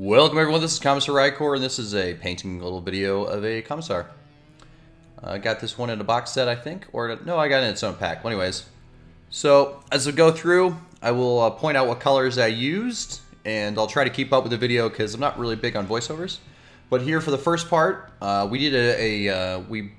Welcome everyone, this is Commissar Rycor, and this is a painting little video of a Commissar. I got this one in a box set, I think, or no, I got it in its own pack. Well, anyways, so as I go through, I will uh, point out what colors I used, and I'll try to keep up with the video because I'm not really big on voiceovers. But here for the first part, uh, we did a, a uh, we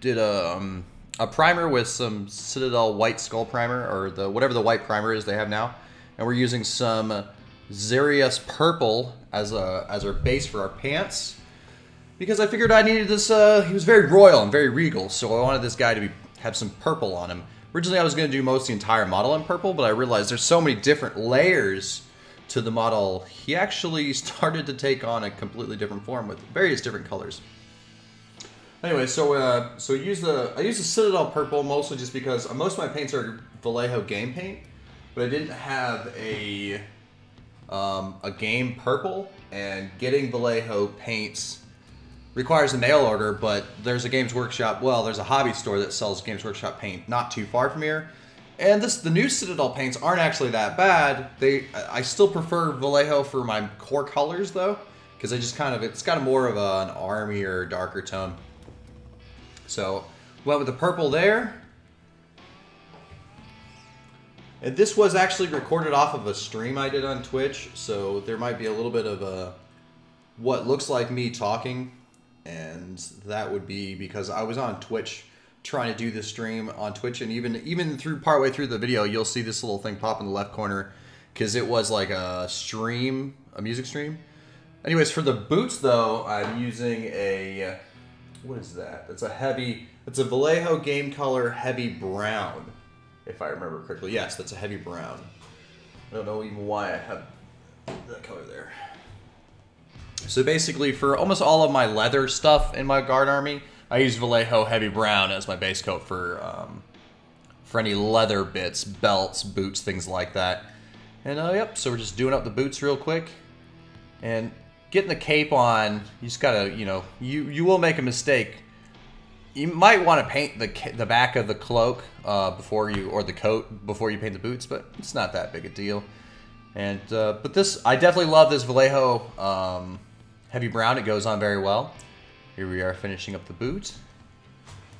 did a, um, a primer with some Citadel white skull primer, or the whatever the white primer is they have now, and we're using some Xereus purple as a as our base for our pants because I figured I needed this. Uh, he was very royal and very regal, so I wanted this guy to be have some purple on him. Originally, I was going to do most the entire model in purple, but I realized there's so many different layers to the model. He actually started to take on a completely different form with various different colors. Anyway, so uh, so use the I use the Citadel purple mostly just because most of my paints are Vallejo game paint, but I didn't have a um, a game purple, and getting Vallejo paints requires a mail order, but there's a Games Workshop, well, there's a hobby store that sells Games Workshop paint not too far from here. And this, the new Citadel paints aren't actually that bad. They, I still prefer Vallejo for my core colors though, because I just kind of, it's got a more of a, an army or darker tone. So, went with the purple there. And this was actually recorded off of a stream I did on Twitch, so there might be a little bit of a what looks like me talking, and that would be because I was on Twitch trying to do the stream on Twitch, and even even through partway through the video, you'll see this little thing pop in the left corner because it was like a stream, a music stream. Anyways, for the boots though, I'm using a what is that? It's a heavy. It's a Vallejo Game Color Heavy Brown if I remember correctly. Yes, that's a heavy brown. I don't know even why I have that color there. So basically, for almost all of my leather stuff in my guard army, I use Vallejo Heavy Brown as my base coat for um, for any leather bits, belts, boots, things like that. And uh, yep, so we're just doing up the boots real quick, and getting the cape on. You just gotta, you know, you you will make a mistake you might want to paint the the back of the cloak uh, before you or the coat before you paint the boots, but it's not that big a deal. And uh, but this, I definitely love this Vallejo um, heavy brown. It goes on very well. Here we are finishing up the boot,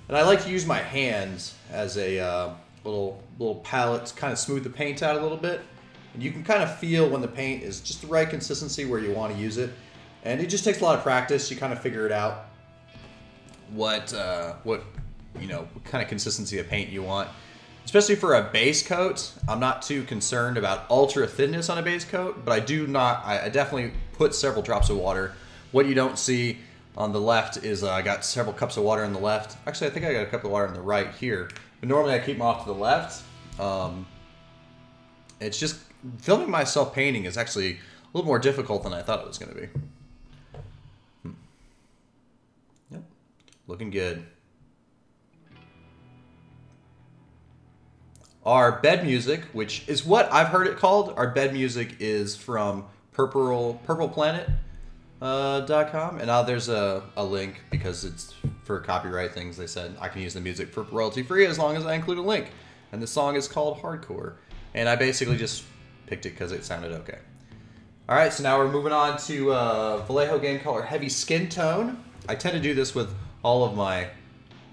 and I like to use my hands as a uh, little little palette to kind of smooth the paint out a little bit. And you can kind of feel when the paint is just the right consistency where you want to use it. And it just takes a lot of practice. You kind of figure it out what uh, what you know what kind of consistency of paint you want. Especially for a base coat, I'm not too concerned about ultra thinness on a base coat, but I do not. I, definitely put several drops of water. What you don't see on the left is uh, I got several cups of water on the left. Actually, I think I got a cup of water on the right here. But normally I keep them off to the left. Um, it's just filming myself painting is actually a little more difficult than I thought it was going to be. Looking good. Our bed music, which is what I've heard it called, our bed music is from Purple Purple Planet. Uh, .com. And now there's a, a link because it's for copyright things they said. I can use the music for royalty free as long as I include a link. And the song is called Hardcore. And I basically just picked it because it sounded okay. Alright so now we're moving on to uh, Vallejo game color Heavy Skin Tone. I tend to do this with all of my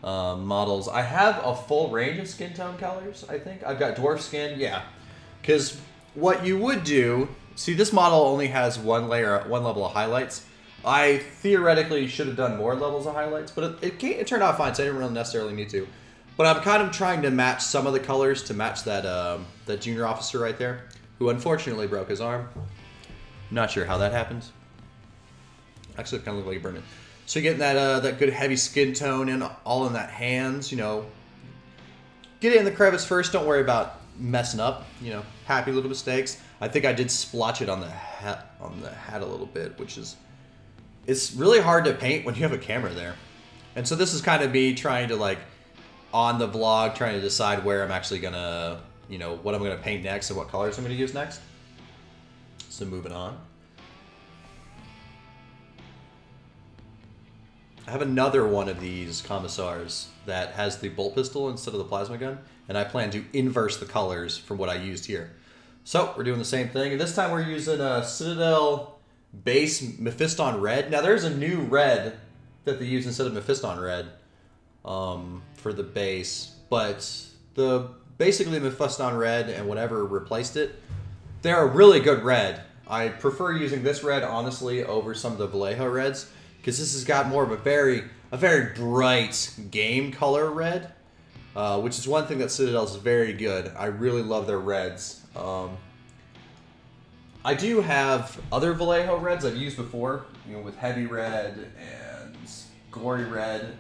uh, models. I have a full range of skin tone colors, I think. I've got dwarf skin, yeah. Because what you would do, see this model only has one layer, one level of highlights. I theoretically should have done more levels of highlights, but it, it, it turned out fine, so I didn't really necessarily need to. But I'm kind of trying to match some of the colors to match that um, that junior officer right there, who unfortunately broke his arm. Not sure how that happened. Actually, it kind of looked like he burned it. So you're getting that uh, that good heavy skin tone and all in that hands, you know. Get it in the crevice first. Don't worry about messing up. You know, happy little mistakes. I think I did splotch it on the hat on the hat a little bit, which is it's really hard to paint when you have a camera there. And so this is kind of me trying to like on the vlog trying to decide where I'm actually gonna, you know, what I'm gonna paint next and what colors I'm gonna use next. So moving on. I have another one of these commissars that has the bolt pistol instead of the plasma gun, and I plan to inverse the colors from what I used here. So we're doing the same thing, and this time we're using a Citadel base Mephiston red. Now there's a new red that they use instead of Mephiston red um, for the base, but the basically Mephiston red and whatever replaced it, they're a really good red. I prefer using this red honestly over some of the Vallejo reds because this has got more of a very a very bright game color red, uh, which is one thing that Citadel is very good. I really love their reds. Um, I do have other Vallejo reds I've used before, you know, with heavy red and glory red,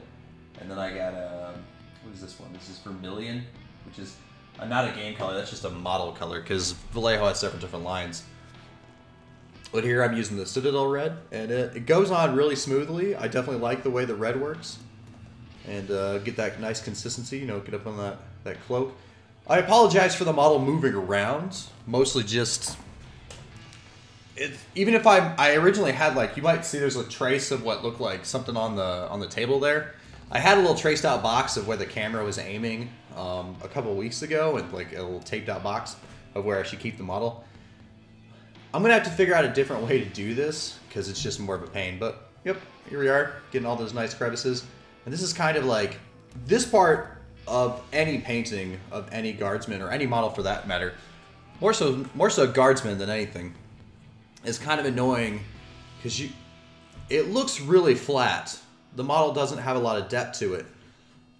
and then I got a what is this one? This is Vermilion, which is uh, not a game color. That's just a model color because Vallejo has several different lines. But here I'm using the Citadel red, and it, it goes on really smoothly. I definitely like the way the red works, and uh, get that nice consistency. You know, get up on that that cloak. I apologize for the model moving around. Mostly just it, even if I I originally had like you might see there's a trace of what looked like something on the on the table there. I had a little traced out box of where the camera was aiming um, a couple weeks ago, and like a little taped out box of where I should keep the model. I'm gonna have to figure out a different way to do this because it's just more of a pain. But yep, here we are, getting all those nice crevices. And this is kind of like this part of any painting of any guardsman or any model for that matter, more so more so guardsman than anything, is kind of annoying because you it looks really flat. The model doesn't have a lot of depth to it,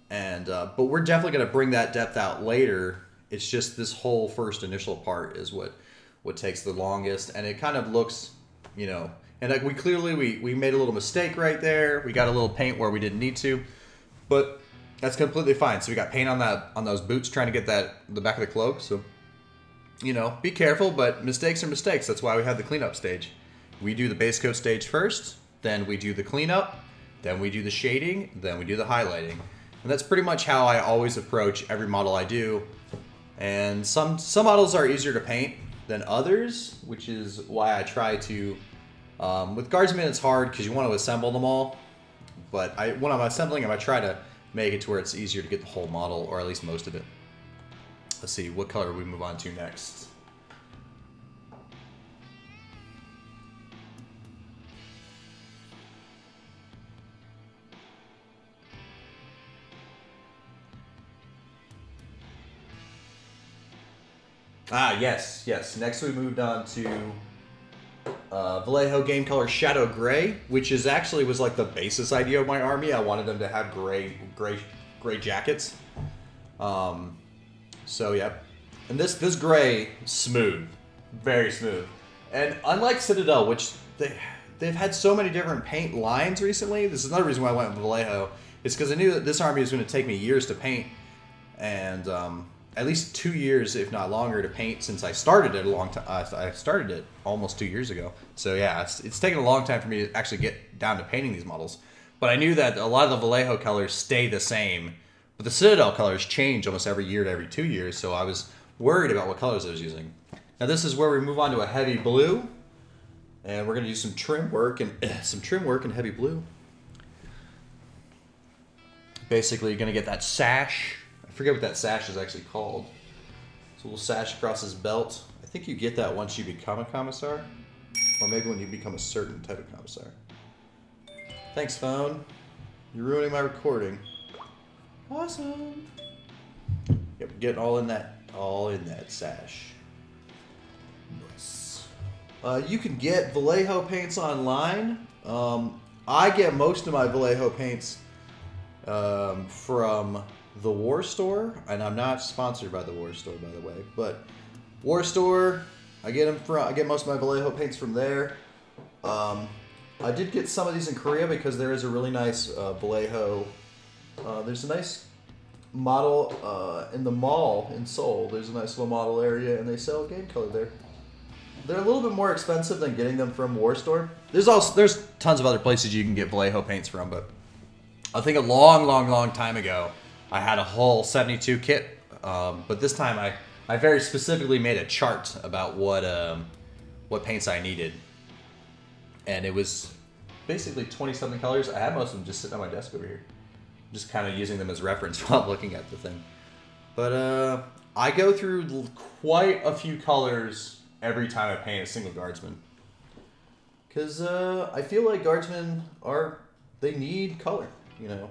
and uh, but we're definitely going to bring that depth out later. It's just this whole first initial part is what what takes the longest, and it kind of looks, you know, and like we clearly we we made a little mistake right there. We got a little paint where we didn't need to, but that's completely fine. So we got paint on that on those boots trying to get that the back of the cloak. So you know, be careful, but mistakes are mistakes. That's why we have the cleanup stage. We do the base coat stage first, then we do the cleanup, then we do the shading, then we do the highlighting. And that's pretty much how I always approach every model I do. And some some models are easier to paint than others, which is why I try to. Um, with Guardsmen, it's hard because you want to assemble them all. But I, when I'm assembling them, I try to make it to where it's easier to get the whole model, or at least most of it. Let's see, what color we move on to next? Ah, yes, yes. Next we moved on to uh, Vallejo Game Color Shadow Gray, which is actually was like the basis idea of my army. I wanted them to have gray, gray, gray jackets. Um, so yep. And this this gray smooth, very smooth. And unlike Citadel, which they they've had so many different paint lines recently. This is another reason why I went with Vallejo. It's because I knew that this army was going to take me years to paint, and um, at least two years, if not longer, to paint since I started it a long time. Uh, I started it almost two years ago. So yeah, it's it's taken a long time for me to actually get down to painting these models. But I knew that a lot of the Vallejo colors stay the same but the Citadel colors change almost every year to every two years, so I was worried about what colors I was using. Now this is where we move on to a heavy blue, and we're going to do some trim work and some trim work in heavy blue. Basically, you're going to get that sash. Forget what that sash is actually called. It's a little sash across his belt. I think you get that once you become a commissar, or maybe when you become a certain type of commissar. Thanks, phone. You're ruining my recording. Awesome. Yep, get all in that, all in that sash. Nice. Uh, you can get Vallejo paints online. Um, I get most of my Vallejo paints um, from the War Store, and I'm not sponsored by the War Store, by the way. But War Store, I get them from. I get most of my Vallejo paints from there. Um, I did get some of these in Korea because there is a really nice uh, Vallejo uh, there's a nice model uh, in the mall in Seoul. There's a nice little model area, and they sell game color there. They're a little bit more expensive than getting them from War Store. There's also there's tons of other places you can get Vallejo paints from, but I think a long, long, long time ago, I had a whole 72 kit. Um, but this time, I I very specifically made a chart about what um, what paints I needed, and it was basically 20 something colors. I had most of them just sitting on my desk over here just kind of using them as reference while I'm looking at the thing. But uh, I go through quite a few colors every time I paint a single guardsman. because uh, I feel like guardsmen are they need color. You know,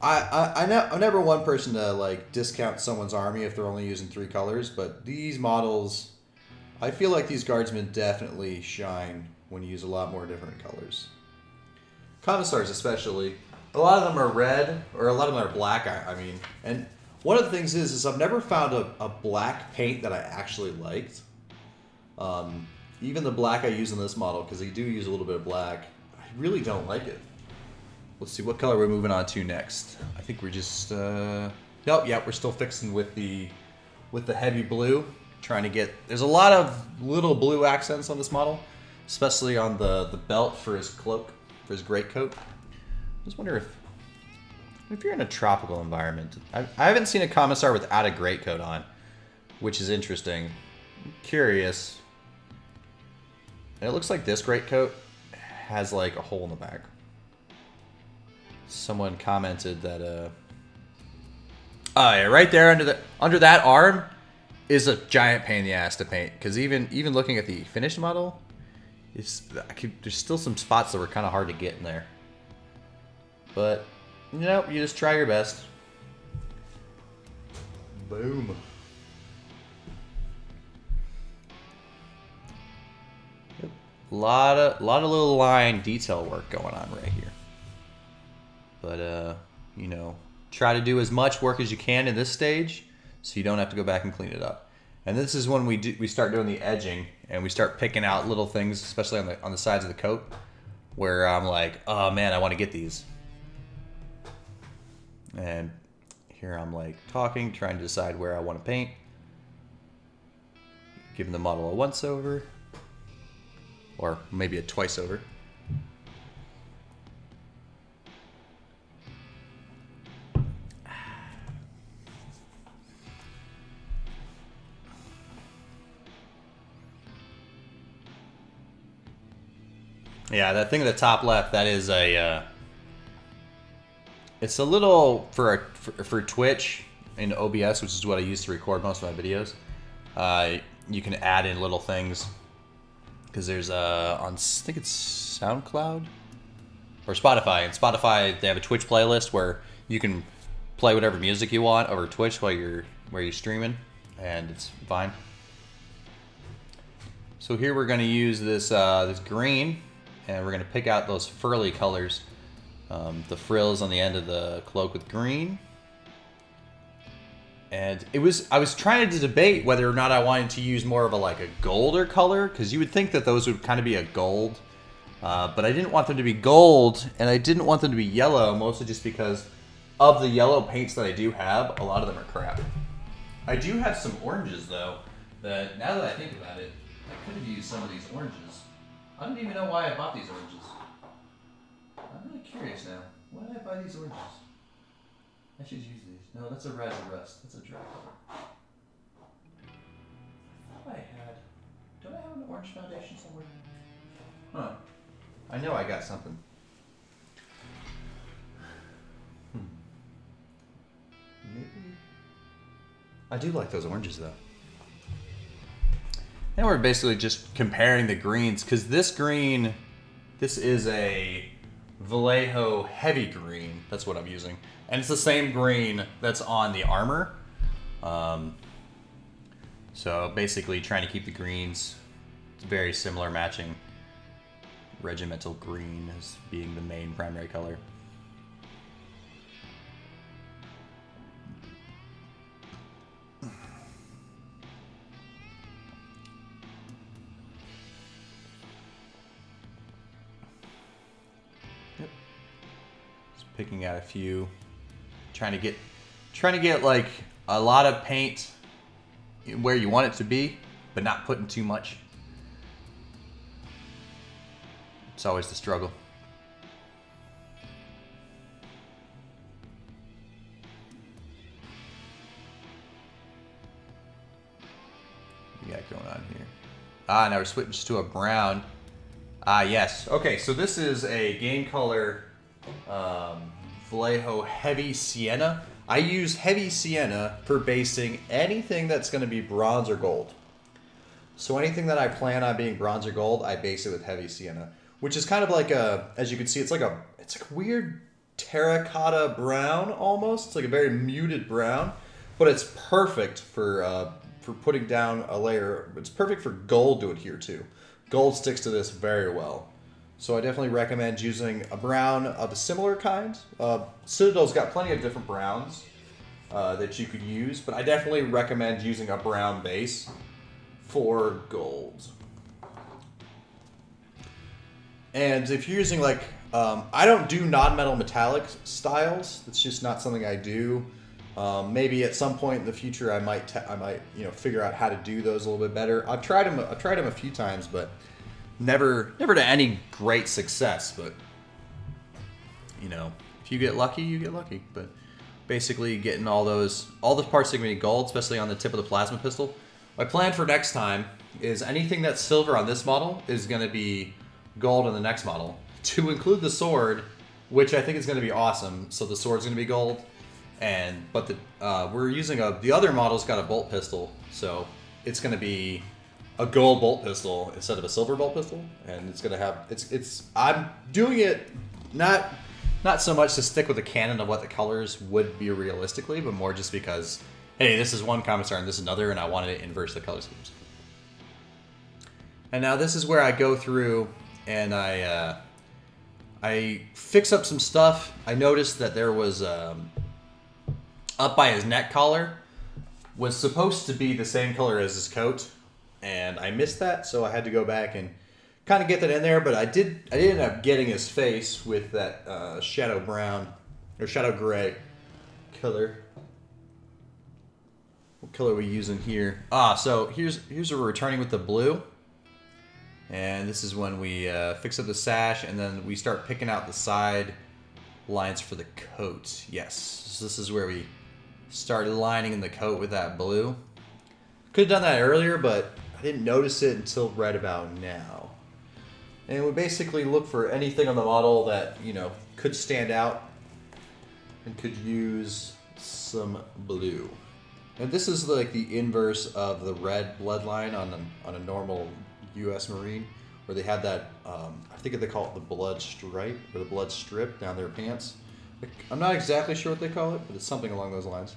I I I ne- I'm never one person to like discount someone's army if they're only using three colors, but these models, I feel like these guardsmen definitely shine when you use a lot more different colors. Commissars especially, a lot of them are red or a lot of them are black. I, I mean, and one of the things is is I've never found a, a black paint that I actually liked. Um, even the black I use in this model, because I do use a little bit of black, I really don't like it. Let's see what color we're moving on to next. I think we're just uh nope, yeah, we're still fixing with the with the heavy blue. Trying to get there's a lot of little blue accents on this model, especially on the the belt for his cloak, for his greatcoat. I just wonder if if you're in a tropical environment. I, I haven't seen a commissar without a greatcoat on, which is interesting. I'm curious. And it looks like this greatcoat has like a hole in the back someone commented that uh oh yeah right there under the under that arm is a giant pain in the ass to paint. Because even even looking at the finished model it's I could, there's still some spots that were kind of hard to get in there. But you know you just try your best. Boom. A lot of a lot of little line detail work going on right here but, uh, you know, try to do as much work as you can in this stage so you don't have to go back and clean it up. And this is when we do, we start doing the edging and we start picking out little things, especially on the on the sides of the coat, where I'm like, oh man, I want to get these. And here I'm like talking, trying to decide where I want to paint. Giving the model a once over, or maybe a twice over. Yeah, that thing at the top left, that is a. Uh, it's a little for, a, for for Twitch and OBS, which is what I use to record most of my videos. Uh, you can add in little things because there's a on I think it's SoundCloud or Spotify. And Spotify, they have a Twitch playlist where you can play whatever music you want over Twitch while you're where you're streaming, and it's fine. So here we're going to use this uh, this green and we're going to pick out those furly colors. Um, the frills on the end of the cloak with green. And it was, I was trying to debate whether or not I wanted to use more of a like a golder color, because you would think that those would kind of be a gold. Uh, but I didn't want them to be gold, and I didn't want them to be yellow, mostly just because of the yellow paints that I do have, a lot of them are crap. I do have some oranges, though, that now that I think about it, I could have used some of these oranges. I don't even know why I bought these oranges. I'm really curious now. Why did I buy these oranges? I should use these. No, that's a Ryza Rust. That's a dry color. I thought I had. Don't I have an orange foundation somewhere? Huh. I know I got something. Hmm. Maybe. I do like those oranges though. And we're basically just comparing the greens because this green, this is a Vallejo heavy green. That's what I'm using. And it's the same green that's on the armor. Um, so basically trying to keep the greens very similar matching regimental green as being the main primary color. Picking out a few, trying to get, trying to get like a lot of paint where you want it to be, but not putting too much. It's always the struggle. Got going on here? Ah, now we're switching to a brown. Ah, yes. Okay, so this is a game color um, Vallejo Heavy Sienna. I use Heavy Sienna for basing anything that's going to be bronze or gold. So anything that I plan on being bronze or gold, I base it with heavy sienna, which is kind of like a, as you can see, it's like a, it's like a weird terracotta brown almost. It's like a very muted brown, but it's perfect for uh, for putting down a layer. It's perfect for gold to adhere to. Gold sticks to this very well. So I definitely recommend using a brown of a similar kind. Uh, Citadel's got plenty of different browns uh, that you could use, but I definitely recommend using a brown base for gold. And if you're using like, um, I don't do non-metal metallic styles. It's just not something I do. Um, maybe at some point in the future, I might, I might, you know, figure out how to do those a little bit better. I've tried them, I've tried them a few times, but never, never to any great success. But you know, if you get lucky, you get lucky. But basically, getting all those, all the parts gonna be gold, especially on the tip of the plasma pistol. My plan for next time is anything that's silver on this model is going to be gold in the next model. To include the sword, which I think is going to be awesome. So the sword's going to be gold, and but the uh, we're using a the other model's got a bolt pistol, so it's going to be a gold bolt pistol instead of a silver bolt pistol, and it's to have it's it's I'm doing it not not so much to stick with the canon of what the colors would be realistically, but more just because hey, this is one commissar and this is another, and I wanted to inverse the color schemes. And now this is where I go through and I uh, I fix up some stuff. I noticed that there was um, up by his neck collar was supposed to be the same color as his coat, and I missed that, so I had to go back and kind of get that in there. But I did I did end up getting his face with that uh, shadow brown or shadow gray color. What color are we using here? Ah, so here's here's where we're returning with the blue. And this is when we uh, fix up the sash and then we start picking out the side lines for the coat. Yes, so this is where we started lining in the coat with that blue. Could have done that earlier, but I didn't notice it until right about now. And we basically look for anything on the model that, you know, could stand out and could use some blue. And this is like the inverse of the red bloodline on a, on a normal U.S. Marine, where they have that. Um, I think they call it the blood stripe or the blood strip down their pants. I'm not exactly sure what they call it, but it's something along those lines.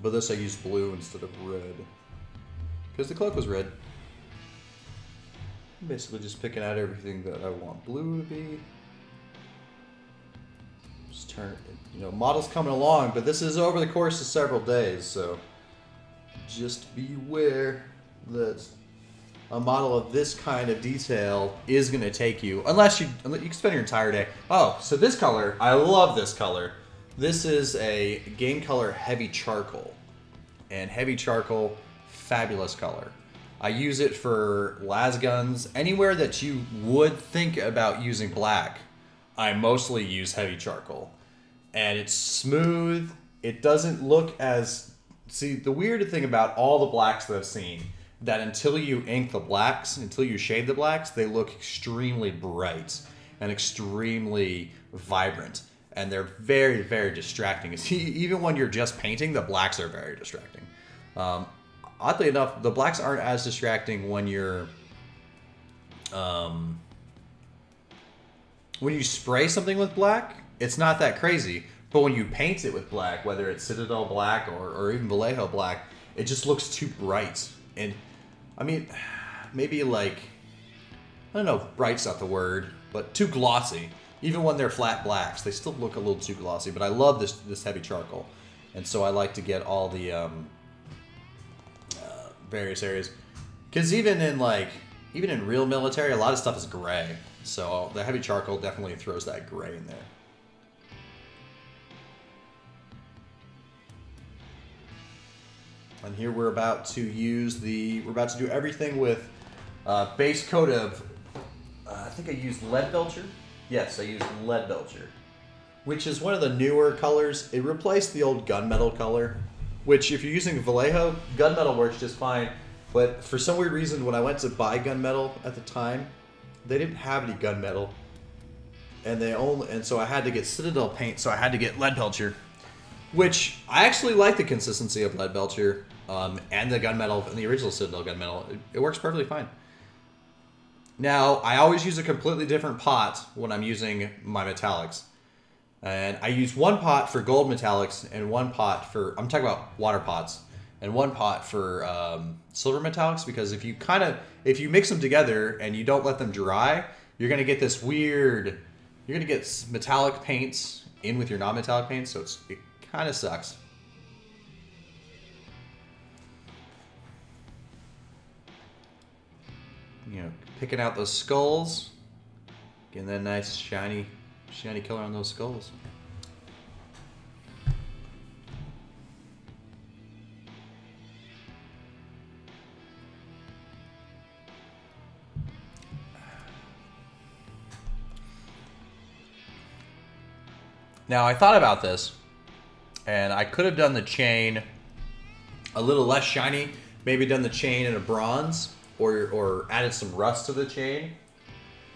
But this I use blue instead of red because the cloak was red. Basically just picking out everything that I want blue to be. Just turn, you know, models coming along, but this is over the course of several days, so just beware that a model of this kind of detail is going to take you, unless you, you can spend your entire day. Oh, so this color, I love this color. This is a game color heavy charcoal, and heavy charcoal, fabulous color. I use it for las guns. Anywhere that you would think about using black, I mostly use heavy charcoal. And it's smooth. It doesn't look as. See, the weird thing about all the blacks that I've seen, that until you ink the blacks, until you shade the blacks, they look extremely bright and extremely vibrant. And they're very, very distracting. Even when you're just painting, the blacks are very distracting. Um, oddly enough, the blacks aren't as distracting when you're um, when you spray something with black. It's not that crazy, but when you paint it with black, whether it's Citadel black or, or even Vallejo black, it just looks too bright. And I mean, maybe like I don't know, bright's not the word, but too glossy. Even when they're flat blacks, they still look a little too glossy. But I love this this heavy charcoal, and so I like to get all the um, various areas. Because even in like, even in real military, a lot of stuff is gray. So the heavy charcoal definitely throws that gray in there. And here we're about to use the, we're about to do everything with uh, base coat of, uh, I think I used Leadbelcher. Yes, I used Leadbelcher, which is one of the newer colors. It replaced the old gunmetal color which, if you're using Vallejo, gunmetal works just fine. But for some weird reason, when I went to buy gunmetal at the time, they didn't have any gunmetal, and they only and so I had to get Citadel paint. So I had to get Lead Leadbelcher, which I actually like the consistency of Lead Leadbelcher. um, and the gunmetal and the original Citadel gunmetal. It, it works perfectly fine. Now, I always use a completely different pot when I'm using my metallics. And I use one pot for gold metallics and one pot for, I'm talking about water pots, and one pot for um, silver metallics because if you kind of, if you mix them together and you don't let them dry, you're going to get this weird, you're going to get metallic paints in with your non-metallic paints, so it's, it kind of sucks. You know, picking out those skulls, getting that nice shiny, shiny color on those skulls. Now I thought about this, and I could have done the chain a little less shiny. Maybe done the chain in a bronze, or or added some rust to the chain.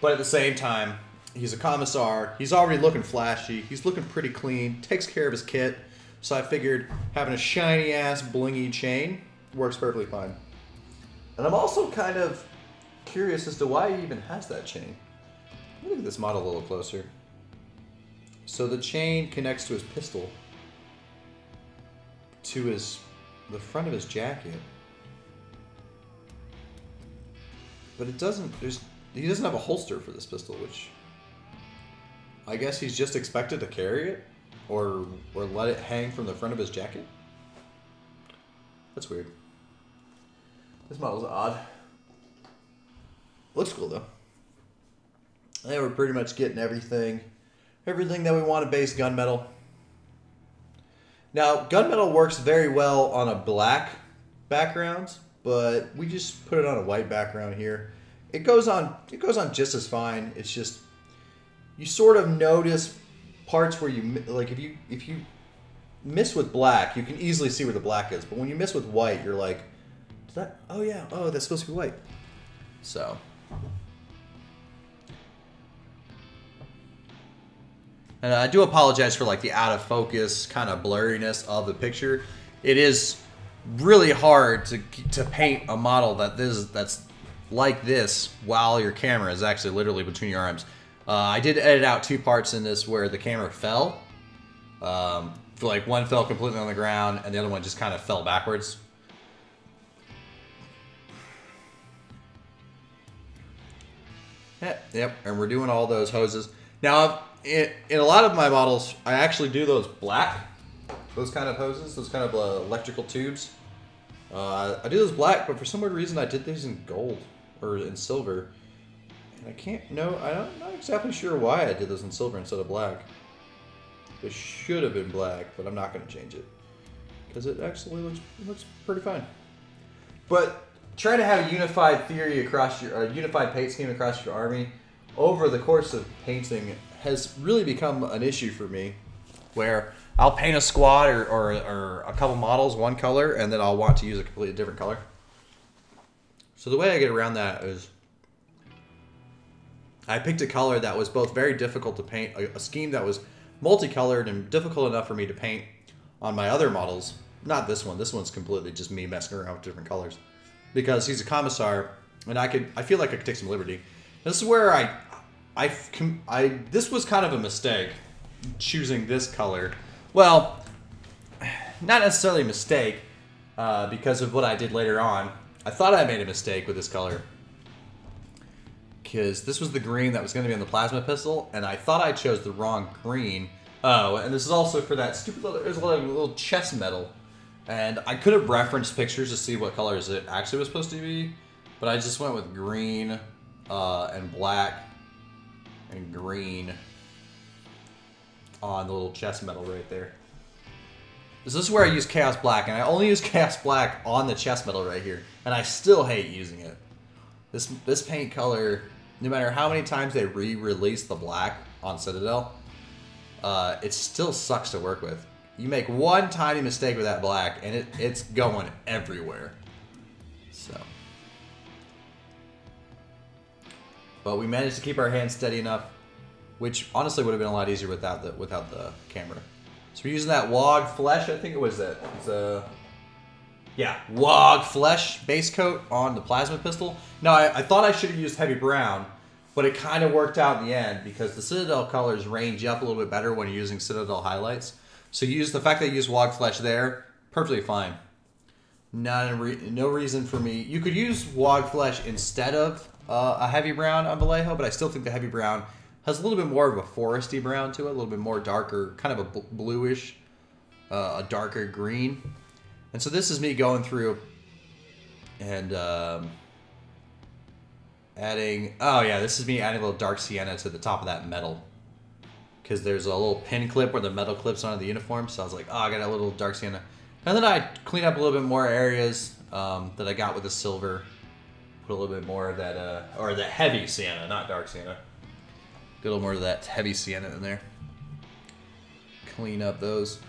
But at the same time, he's a commissar. He's already looking flashy. He's looking pretty clean. Takes care of his kit. So I figured having a shiny ass blingy chain works perfectly fine. And I'm also kind of curious as to why he even has that chain. Look at this model a little closer. So the chain connects to his pistol, to his the front of his jacket. But it doesn't. There's he doesn't have a holster for this pistol, which I guess he's just expected to carry it, or or let it hang from the front of his jacket. That's weird. This model's odd. Looks cool though. Yeah, we're pretty much getting everything everything that we want to base gunmetal. Now, gunmetal works very well on a black background, but we just put it on a white background here. It goes on it goes on just as fine. It's just you sort of notice parts where you like if you if you miss with black, you can easily see where the black is, but when you miss with white, you're like, that oh yeah, oh that's supposed to be white. So, And I do apologize for like the out of focus kind of blurriness of the picture. It is really hard to to paint a model that this that's like this while your camera is actually literally between your arms. Uh, I did edit out two parts in this where the camera fell. Um, like one fell completely on the ground and the other one just kind of fell backwards. Yep, yep, and we're doing all those hoses. Now, in, in a lot of my models, I actually do those black, those kind of hoses, those kind of uh, electrical tubes. Uh, I do those black, but for some weird reason, I did these in gold or in silver. And I can't know. I'm not exactly sure why I did those in silver instead of black. It should have been black, but I'm not going to change it because it actually looks looks pretty fine. But trying to have a unified theory across your, a unified paint scheme across your army over the course of painting has really become an issue for me where I'll paint a squad or, or, or a couple models one color and then I'll want to use a completely different color. So the way I get around that is I picked a color that was both very difficult to paint, a, a scheme that was multicolored and difficult enough for me to paint on my other models. Not this one. This one's completely just me messing around with different colors. Because he's a commissar and I could I feel like I could take some liberty. This is where I I, I this was kind of a mistake choosing this color. Well, not necessarily a mistake uh, because of what I did later on. I thought I made a mistake with this color because this was the green that was going to be on the plasma pistol, and I thought I chose the wrong green. Oh, and this is also for that stupid little, there's a little, little chest medal. And I could have referenced pictures to see what colors it actually was supposed to be, but I just went with green uh, and black and green on the little chest medal right there. This is where I use Chaos Black, and I only use Chaos Black on the chest medal right here, and I still hate using it. This this paint color, no matter how many times they re-release the black on Citadel, uh, it still sucks to work with. You make one tiny mistake with that black, and it, it's going everywhere. So. But we managed to keep our hands steady enough, which honestly would have been a lot easier without the without the camera. So we're using that Waaagh Flesh. I think it was that. It's a Yeah, Waaagh Flesh base coat on the plasma pistol. Now, I, I thought I should have used Heavy Brown, but it kind of worked out in the end because the Citadel colors range up a little bit better when you're using Citadel highlights. So use the fact that you use Waaagh Flesh there, perfectly fine. Not no reason for me. You could use Waaagh Flesh instead of uh, a Heavy Brown on Vallejo, but I still think the Heavy Brown has a little bit more of a foresty brown to it, a little bit more darker, kind of a bl- bluish, uh, a darker green. And so this is me going through and um, adding. Oh yeah, this is me adding a little dark sienna to the top of that metal because there's a little pin clip where the metal clips onto the uniform. So I was like, oh, I got a little dark sienna, and then I clean up a little bit more areas um, that I got with the silver. Put a little bit more of that, uh, or the heavy sienna, not dark sienna. Get a little more of that heavy sienna in there. Clean up those.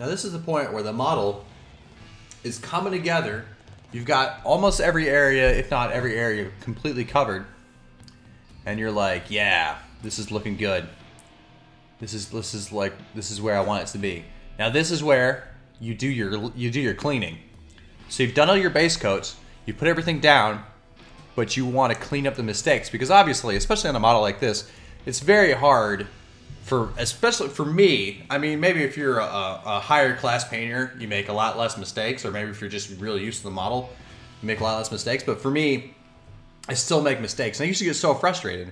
Now this is the point where the model is coming together. You've got almost every area, if not every area, completely covered. And you're like, yeah, this is looking good. This is this is like this is where I want it to be. Now this is where you do your you do your cleaning. So you've done all your base coats, you put everything down, but you want to clean up the mistakes because obviously, especially on a model like this, it's very hard for especially for me. I mean, maybe if you're a, a higher class painter, you make a lot less mistakes, or maybe if you're just really used to the model, you make a lot less mistakes. But for me, I still make mistakes. And I used to get so frustrated.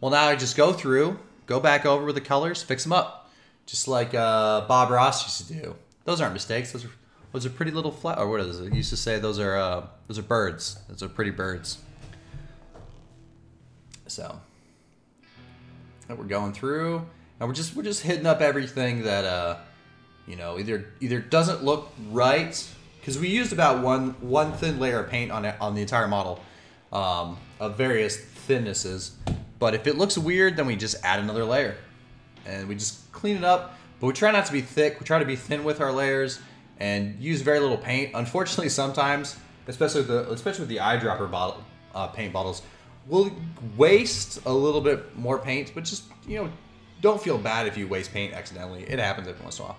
Well, now I just go through, go back over with the colors, fix them up, just like uh, Bob Ross used to do. Those aren't mistakes. Those are those are pretty little flat. Or what is it? He used to say those are uh, those are birds. Those are pretty birds. So, and we're going through, and we're just we're just hitting up everything that uh, you know either either doesn't look right because we used about one one thin layer of paint on it on the entire model um, of various thinnesses. But if it looks weird, then we just add another layer, and we just clean it up. But we try not to be thick. We try to be thin with our layers and use very little paint. Unfortunately, sometimes, especially with the especially with the eyedropper bottle uh, paint bottles, we'll waste a little bit more paint. But just you know, don't feel bad if you waste paint accidentally. It happens every once in a while.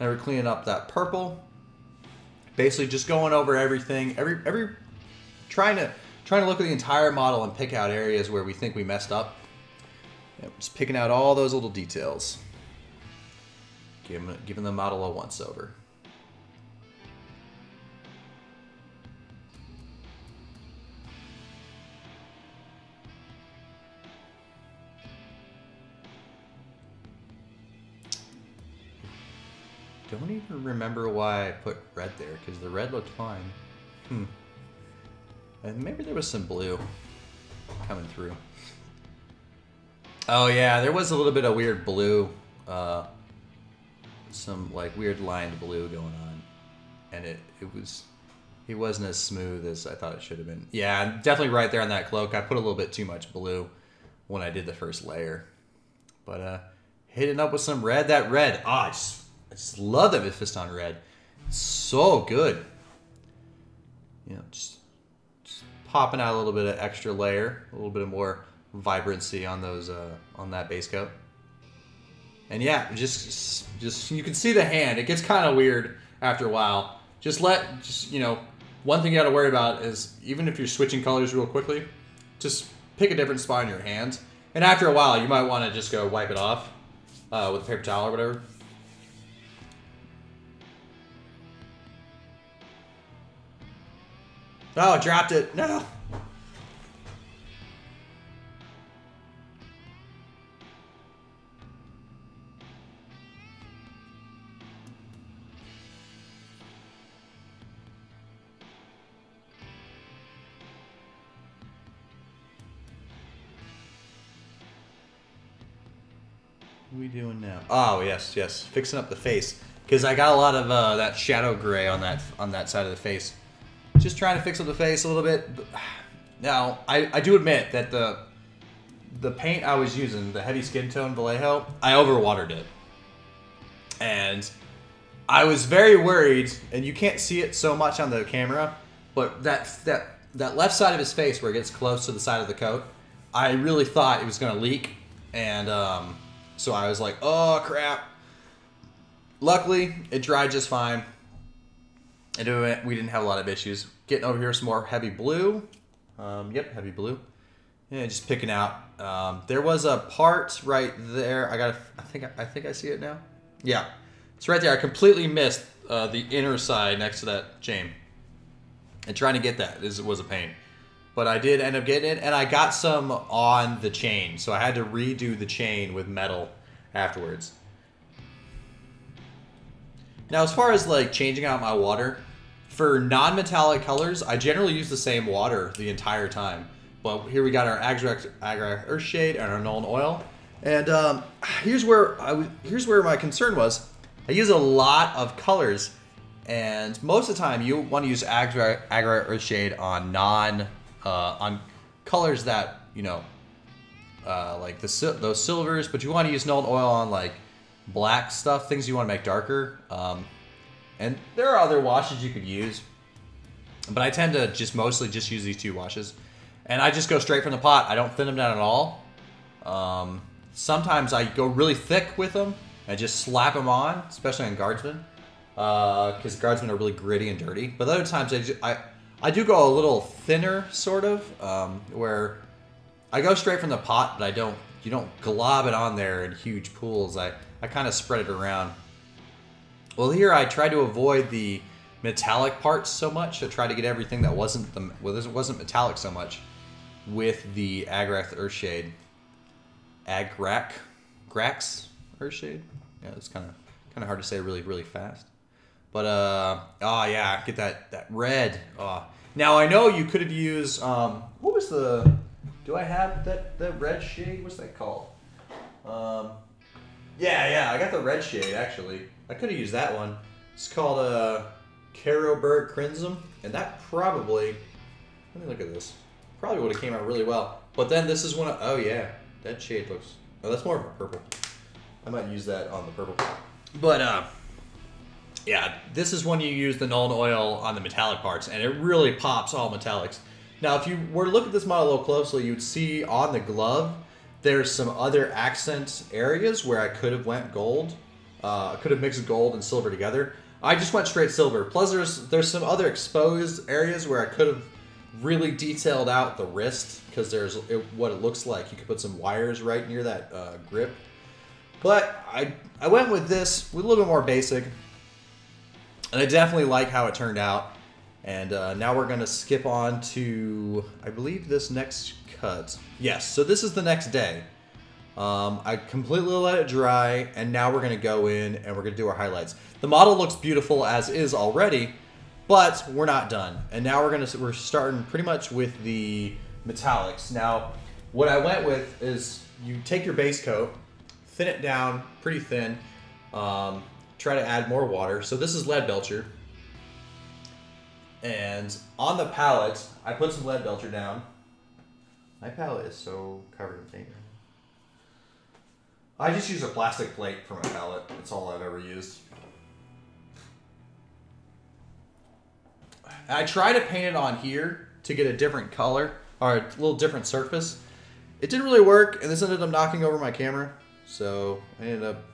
Now we're cleaning up that purple. Basically, just going over everything. Every every trying to trying to look at the entire model and pick out areas where we think we messed up. Yep, just picking out all those little details. Giving, giving the model a once over. Don't even remember why I put red there, because the red looked fine. Hmm. And maybe there was some blue coming through. Oh yeah, there was a little bit of weird blue. Uh, some like weird lined blue going on. And it, it was it wasn't as smooth as I thought it should have been. Yeah, definitely right there on that cloak. I put a little bit too much blue when I did the first layer. But uh hitting up with some red. That red, ah, I just love that Mephiston red. So good. You know, just, just popping out a little bit of extra layer, a little bit of more vibrancy on those uh, on that base coat. And yeah, just just you can see the hand. It gets kind of weird after a while. Just let just you know, one thing you got to worry about is even if you're switching colors real quickly, just pick a different spot in your hand. And after a while, you might want to just go wipe it off uh, with a paper towel or whatever. Oh, I dropped it. No. What are we doing now? Oh yes, yes, fixing up the face because I got a lot of uh, that shadow gray on that on that side of the face. Just trying to fix up the face a little bit. Now I, I do admit that the the paint I was using, the heavy skin tone Vallejo, I overwatered it, and I was very worried. And you can't see it so much on the camera, but that that that left side of his face where it gets close to the side of the coat, I really thought it was gonna leak, and um, so I was like, oh crap. Luckily, it dried just fine. And we didn't have a lot of issues. Getting over here, some more heavy blue. Um, yep, heavy blue. Yeah, just picking out. Um, there was a part right there. I got. I think. I think I see it now. Yeah, it's right there. I completely missed uh, the inner side next to that chain, and trying to get that is was a pain. But I did end up getting it, and I got some on the chain, so I had to redo the chain with metal afterwards. Now, as far as like changing out my water, for non-metallic colors, I generally use the same water the entire time. But here we got our Agrax, Agrax Earthshade and our Nuln Oil. And um, here's where I here's where my concern was. I use a lot of colors, and most of the time you want to use Agra, Agra Earthshade on non uh, on colors that you know uh, like the those silvers, but you want to use Nuln Oil on like black stuff, things you want to make darker. Um, and there are other washes you could use, but I tend to just mostly just use these two washes, and I just go straight from the pot. I don't thin them down at all. Um, sometimes I go really thick with them and just slap them on, especially on guardsmen, because guardsmen are really gritty and dirty. But other times I, I I do go a little thinner, sort of, um, where I go straight from the pot, but I don't. You don't glob it on there in huge pools. I I kind of spread it around. Well, here I tried to avoid the metallic parts so much. I tried to get everything that wasn't the well, this wasn't metallic so much with the Agrath Earthshade. Agrak, Grax Earthshade. Yeah, it's kind of kind of hard to say really really fast. But uh, oh yeah, get that that red. Oh. Now I know you could have used um, what was the? Do I have that that red shade? What's that called? Um, yeah, yeah, I got the red shade actually. I could have used that one. It's called uh, Carroburg Crimson, and that probably. Let me look at this. Probably would have came out really well. But then this is one. Of, oh yeah, that shade looks. Oh, that's more of a purple. I might use that on the purple. Part. But uh, yeah, this is when you use the Nuln oil on the metallic parts, and it really pops all metallics. Now, if you were to look at this model a little closely, you'd see on the glove there's some other accent areas where I could have went gold. Uh, I could have mixed gold and silver together. I just went straight silver. Plus, there's there's some other exposed areas where I could have really detailed out the wrist because there's it, what it looks like. You could put some wires right near that uh, grip. But I I went with this with a little bit more basic, and I definitely like how it turned out. And uh, now we're gonna skip on to I believe this next cut. Yes, so this is the next day. Um, I completely let it dry, and now we're gonna go in and we're gonna do our highlights. The model looks beautiful as is already, but we're not done. And now we're gonna we're starting pretty much with the metallics. Now, what I went with is you take your base coat, thin it down pretty thin, um, try to add more water. So this is Leadbelcher. And on the palette, I put some Leadbelcher down. My palette is so covered in paint. I just use a plastic plate for my palette. It's all I've ever used. I try to paint it on here to get a different color or a little different surface. It didn't really work, and this ended up knocking over my camera. So I ended up.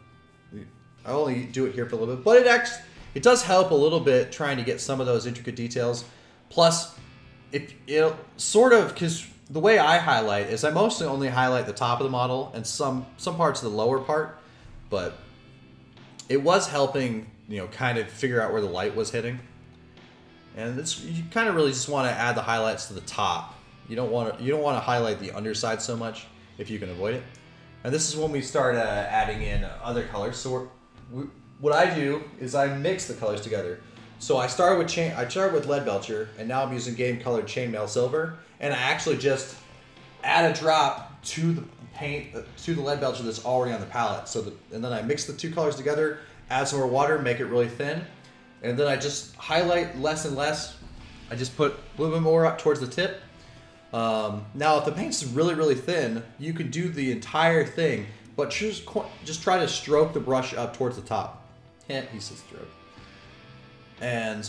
I only do it here for a little bit, but it actually it does help a little bit trying to get some of those intricate details. Plus, if it sort of because the way I highlight is I mostly only highlight the top of the model and some some parts of the lower part, but it was helping you know kind of figure out where the light was hitting. And it's you kind of really just want to add the highlights to the top. You don't want to you don't want to highlight the underside so much if you can avoid it. And this is when we start uh, adding in other colors. So we, what I do is I mix the colors together. So I started with chain. I started with Leadbelcher, and now I'm using game colored chainmail silver. And I actually just add a drop to the paint uh, to the Leadbelcher that's already on the palette. So that, and then I mix the two colors together, add some more water, make it really thin, and then I just highlight less and less. I just put a little bit more up towards the tip. Um, now, if the paint's really really thin, you can do the entire thing, but just just try to stroke the brush up towards the top. Hint, he says stroke. And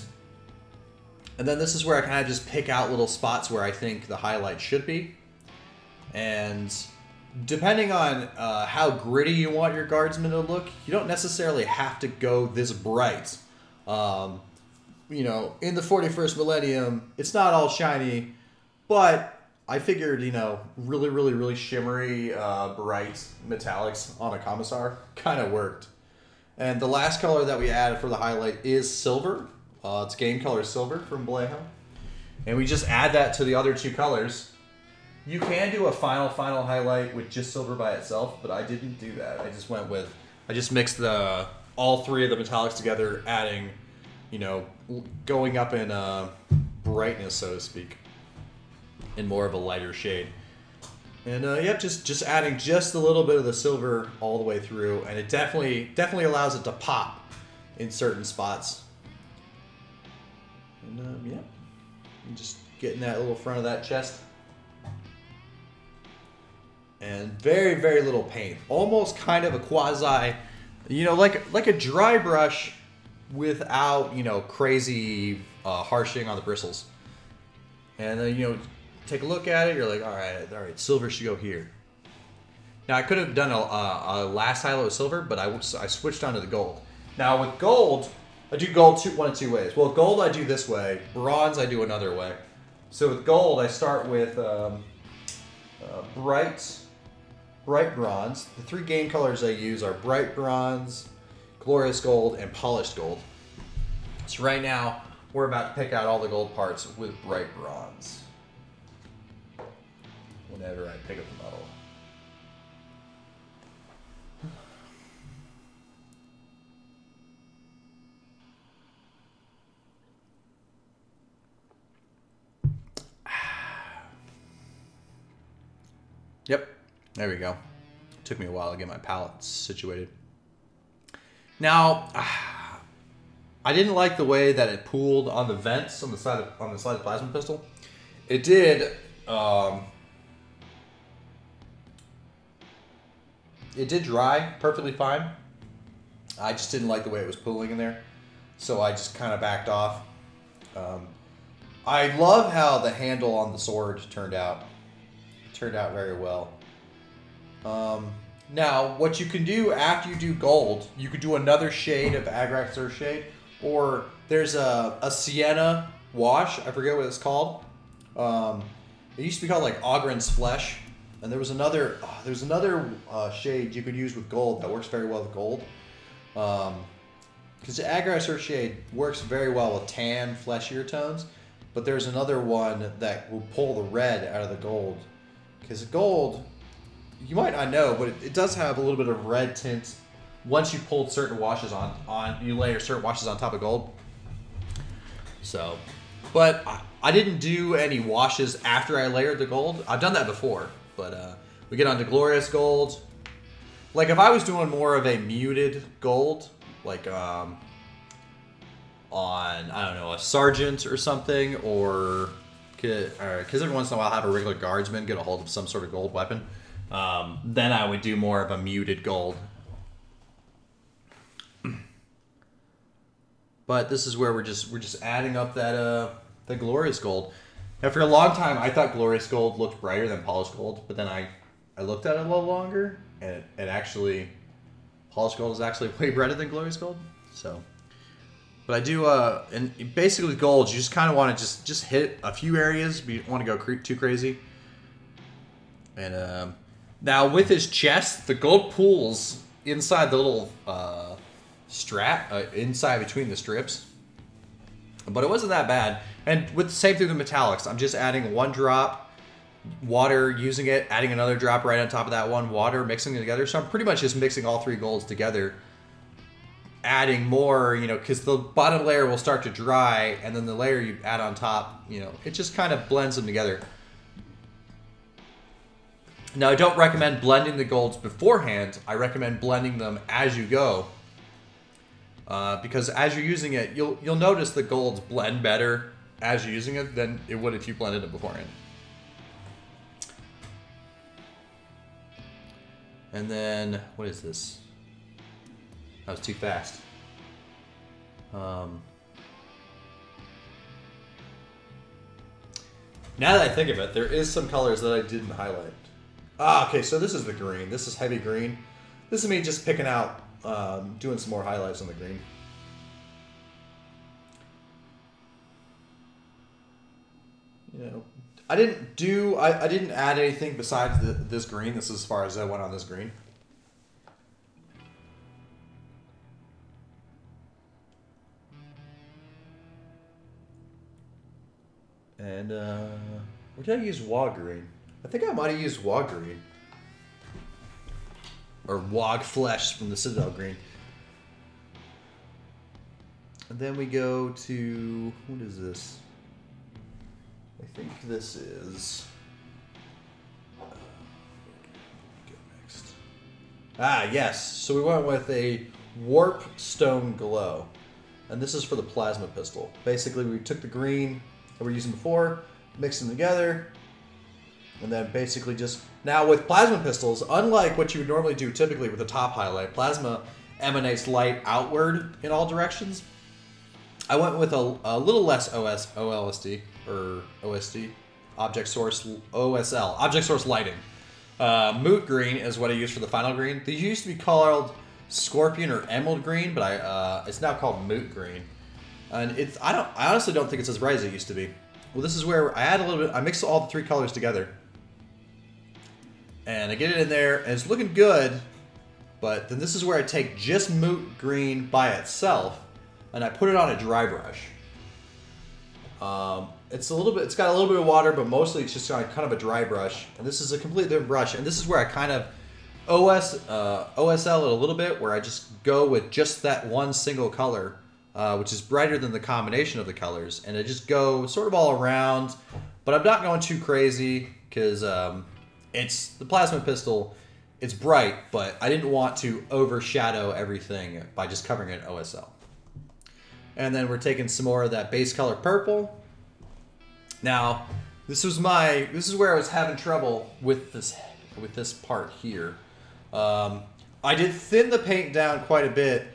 And then this is where I kind of just pick out little spots where I think the highlight should be. And depending on uh, how gritty you want your guardsman to look, you don't necessarily have to go this bright. Um, you know, in the 41st millennium, it's not all shiny, but I figured, you know, really, really, really shimmery, uh, bright metallics on a commissar kind of worked. And the last color that we added for the highlight is silver. Uh, it's game color silver from Vallejo. And we just add that to the other two colors. You can do a final, final highlight with just silver by itself, but I didn't do that. I just went with, I just mixed the all three of the metallics together, adding, you know, going up in uh, brightness, so to speak, in more of a lighter shade. And uh, yep, just just adding just a little bit of the silver all the way through, and it definitely definitely allows it to pop in certain spots. And um, yeah, and just getting that little front of that chest. And very very little paint, almost kind of a quasi, you know, like like a dry brush without you know crazy uh, harshing on the bristles. And then you know take a look at it. You're like, all right, all right, silver should go here. Now I could have done a, a, a last highlight of silver, but I, I switched on to the gold. Now with gold, I do gold two, one of two ways. Well, gold I do this way. Bronze I do another way. So with gold, I start with um, uh, bright, bright bronze. The three game colors I use are bright bronze, glorious gold, and polished gold. So right now, we're about to pick out all the gold parts with bright bronze whenever I pick up the model. Yep, there we go. Took me a while to get my palette situated. Now, I didn't like the way that it pooled on the vents on the side of on the side of the plasma pistol. It did um, it did dry perfectly fine. I just didn't like the way it was pooling in there, so I just kind of backed off. Um, I love how the handle on the sword turned out. Turned out very well. Um, now, what you can do after you do gold, you could do another shade of Agrax Earthshade, or there's a, a sienna wash. I forget what it's called. Um, it used to be called like Ogryn's Flesh and there was another, oh, there's another uh, shade you could use with gold that works very well with gold. Because um, the Agrax Earthshade works very well with tan, fleshier tones. But there's another one that will pull the red out of the gold. Because gold, you might not know, but it, it, does have a little bit of red tint once you pulled certain washes on, on you layer certain washes on top of gold. So, but I, I didn't do any washes after I layered the gold. I've done that before. But uh, we get on to Glorious Gold. Like if I was doing more of a muted gold, like um, on I don't know a sergeant or something, or because every once in a while I have a regular guardsman get a hold of some sort of gold weapon, um, then I would do more of a muted gold. But this is where we're just we're just adding up that uh the glorious gold. Now, for a long time, I thought glorious gold looked brighter than polished gold, but then I, I looked at it a little longer, and it, it actually, polished gold is actually way brighter than glorious gold. So, but I do, uh, and basically gold, you just kind of want to just just hit a few areas, but you don't want to go too crazy. And um, now with his chest, the gold pools inside the little uh, strap, uh, inside between the strips. But it wasn't that bad. And with the same through the metallics, I'm just adding one drop water, using it, adding another drop right on top of that one, water, mixing it together. So I'm pretty much just mixing all three golds together, adding more, you know, because the bottom layer will start to dry, and then the layer you add on top, you know, it just kind of blends them together. Now, I don't recommend blending the golds beforehand. I recommend blending them as you go. Uh, because as you're using it, you'll you'll notice the golds blend better as you're using it than it would if you blended it beforehand. And then, what is this? That was too fast. Um, Now that I think of it, there is some colors that I didn't highlight. Ah, okay, so this is the green. This is heavy green. This is me just picking out, um, doing some more highlights on the green. You know, I didn't do, I, I didn't add anything besides the, this green. This is as far as I went on this green. And, uh, where did I use Wog Green? I think I might have used Wog Green. Or Waaagh Flesh from the Citadel Green. And then we go to, what is this? I think this is. uh, Ah, yes. So we went with a Warp Stone Glow. And this is for the plasma pistol. Basically, we took the green that We're using before, mixed them together, and then basically just. Now, with plasma pistols, unlike what you would normally do typically with a top highlight, plasma emanates light outward in all directions. I went with a, a little less OS OLSD or OSD object source OSL object source lighting. Uh, Moot green is what I use for the final green. These used to be called Scorpion or Emerald green, but I uh, it's now called Moot green. And it's I don't I honestly don't think it's as bright as it used to be. Well, this is where I add a little bit. I mix all the three colors together, and I get it in there, and it's looking good. But then this is where I take just Moot green by itself, and I put it on a dry brush. Um, it's a little bit, it's got a little bit of water, but mostly it's just kind of a dry brush. And this is a completely different brush. And this is where I kind of OS, uh, OSL it a little bit, where I just go with just that one single color, uh, which is brighter than the combination of the colors. And I just go sort of all around, but I'm not going too crazy because um, it's the plasma pistol. It's bright, but I didn't want to overshadow everything by just covering it OSL. And then we're taking some more of that base color purple. Now, this was my this is where I was having trouble with this with this part here. Um, I did thin the paint down quite a bit,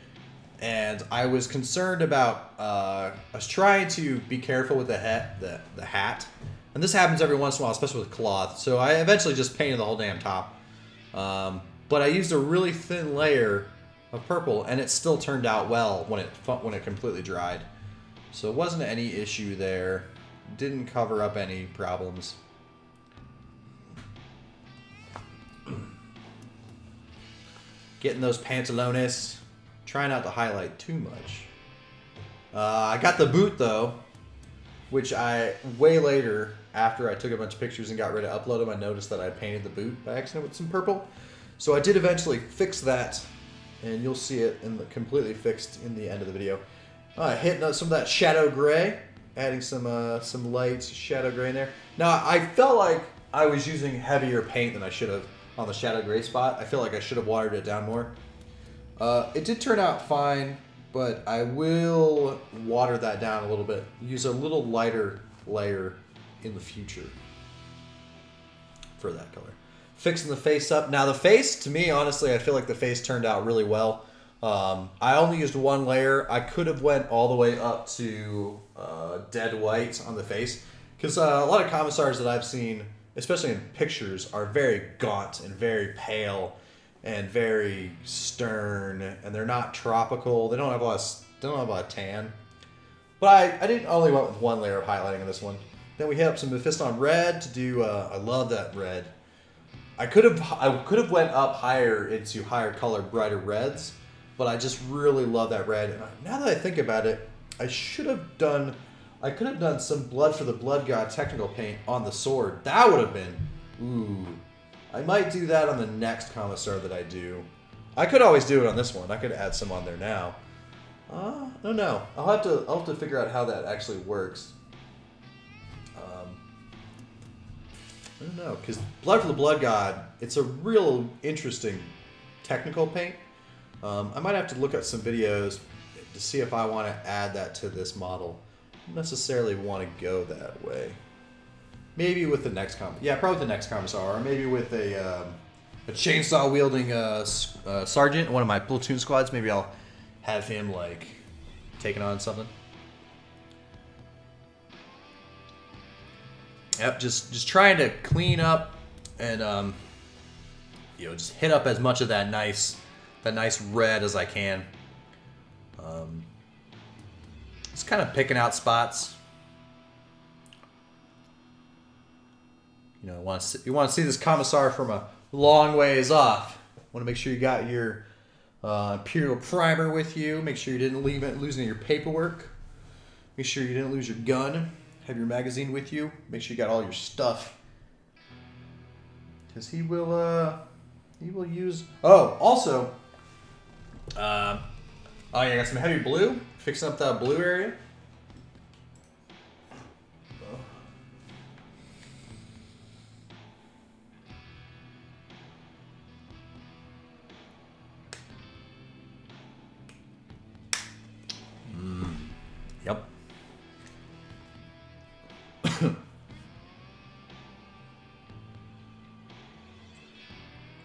and I was concerned about. Uh, I was trying to be careful with the hat, the the hat, and this happens every once in a while, especially with cloth. So I eventually just painted the whole damn top. Um, but I used a really thin layer of purple, and it still turned out well when it when it completely dried. So it wasn't any issue there. Didn't cover up any problems. Getting those pantalones. Try not to highlight too much. Uh, I got the boot though, which I way later after I took a bunch of pictures and got ready to upload them, I noticed that I painted the boot by accident with some purple. So I did eventually fix that, and you'll see it in the, completely fixed in the end of the video. Uh, hitting up some of that shadow gray, adding some uh, some light shadow gray in there. Now I felt like I was using heavier paint than I should have on the shadow gray spot. I feel like I should have watered it down more. Uh, it did turn out fine, but I will water that down a little bit. Use a little lighter layer in the future for that color. Fixing the face up. Now the face, to me, honestly, I feel like the face turned out really well. Um, I only used one layer. I could have went all the way up to uh, dead white on the face because uh, a lot of commissars that I've seen, especially in pictures, are very gaunt and very pale and very stern, and they're not tropical. They don't have a lot of, they don't have a lot of tan. But I, I didn't only went with one layer of highlighting on this one. Then we hit up some Mephiston red to do. Uh, I love that red. I could have I could have went up higher into higher color, brighter reds, but I just really love that red. And now that I think about it, I should have done. I could have done some blood for the blood god technical paint on the sword. That would have been. Ooh. I might do that on the next commissar that I do. I could always do it on this one. I could add some on there now. Uh, don't know. I'll have to. I'll have to figure out how that actually works. Um, I don't know, because Blood for the Blood God, it's a real interesting technical paint. Um, I might have to look at some videos to see if I want to add that to this model. I Don't necessarily want to go that way. Maybe with the next com, yeah, probably with the next commissar, or maybe with a um, a chainsaw wielding uh, uh, sergeant, one of my platoon squads. Maybe I'll have him like taking on something. Yep, just just trying to clean up and um, you know just hit up as much of that nice that nice red as I can. Um, just kind of picking out spots. You know, want to see, you want to see this commissar from a long ways off. Want to make sure you got your uh, imperial primer with you. Make sure you didn't leave it losing your paperwork. Make sure you didn't lose your gun. Have your magazine with you. Make sure you got all your stuff. Cause he will uh he will use Oh, also um Oh yeah, I got some heavy blue. Fixing up that blue area.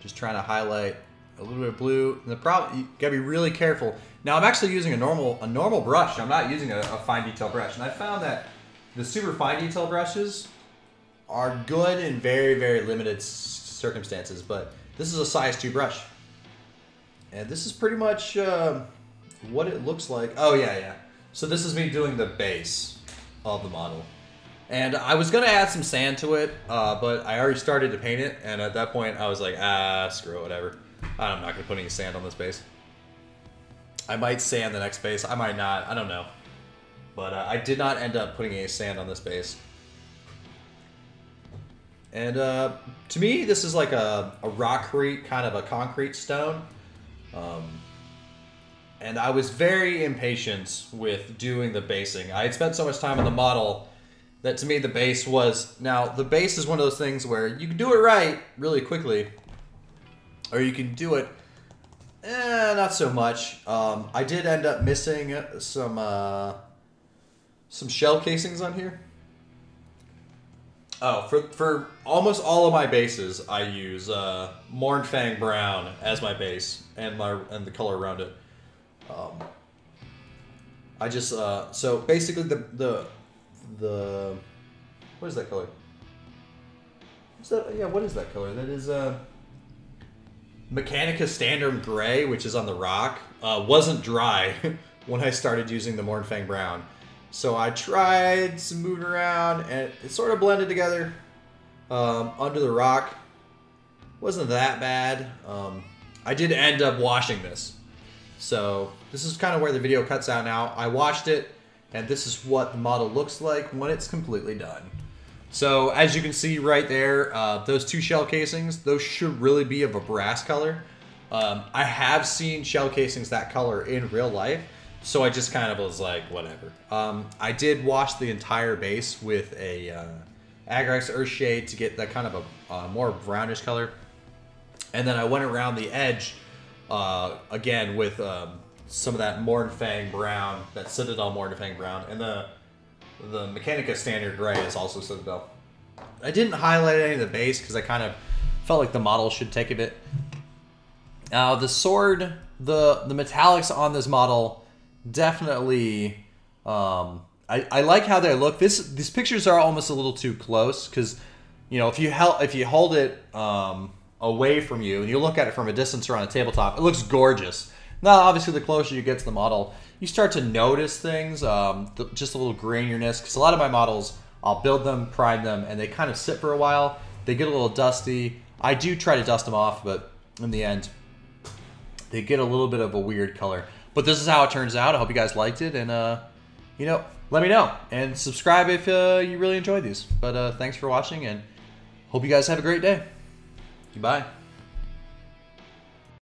Just trying to highlight a little bit of blue. And the problem, you gotta be really careful. Now I'm actually using a normal a normal brush. I'm not using a, a fine detail brush, and I found that the super fine detail brushes are good in very very limited circumstances. But this is a size two brush, and this is pretty much uh, what it looks like. Oh yeah yeah. So this is me doing the base of the model. And I was gonna add some sand to it, uh, but I already started to paint it, and at that point I was like, ah, screw it, whatever. I'm not gonna put any sand on this base. I might sand the next base, I might not, I don't know. But uh, I did not end up putting any sand on this base. And uh, to me, this is like a, a rockcrete, kind of a concrete stone. Um, and I was very impatient with doing the basing. I had spent so much time on the model that to me the base was now the base is one of those things where you can do it right really quickly, or you can do it eh, not so much. Um, I did end up missing some uh, some shell casings on here. Oh, for for almost all of my bases, I use uh, Mournfang Brown as my base and my and the color around it. Um, I just uh, so basically the the the what is that color? That? Yeah, what is that color? That is uh, Mechanicus Standard Gray, which is on the rock. Uh, wasn't dry when I started using the Mournfang Brown, so I tried some moving around and it sort of blended together um, under the rock. Wasn't that bad. Um, I did end up washing this. So this is kind of where the video cuts out now. I washed it, and this is what the model looks like when it's completely done. So as you can see right there, uh, those two shell casings, those should really be of a brass color. Um, I have seen shell casings that color in real life, so I just kind of was like, whatever. Um, I did wash the entire base with a uh, Agrax Earthshade to get that kind of a uh, more brownish color, and then I went around the edge uh, again with um, some of that Mournfang brown, that Citadel Mournfang brown, and the the Mechanicus Standard Gray is also Citadel. I didn't highlight any of the base because I kind of felt like the model should take a bit. Now the sword, the the metallics on this model definitely. Um, I, I like how they look. This these pictures are almost a little too close because, you know, if you held if you hold it um, away from you and you look at it from a distance or on a tabletop, it looks gorgeous. Now, obviously, the closer you get to the model, you start to notice things, um, th- just a little graininess. Because a lot of my models, I'll build them, prime them, and they kind of sit for a while. They get a little dusty. I do try to dust them off, but in the end, they get a little bit of a weird color. But this is how it turns out. I hope you guys liked it, and uh, you know, let me know and subscribe if uh, you really enjoyed these. But uh, thanks for watching, and hope you guys have a great day. Goodbye.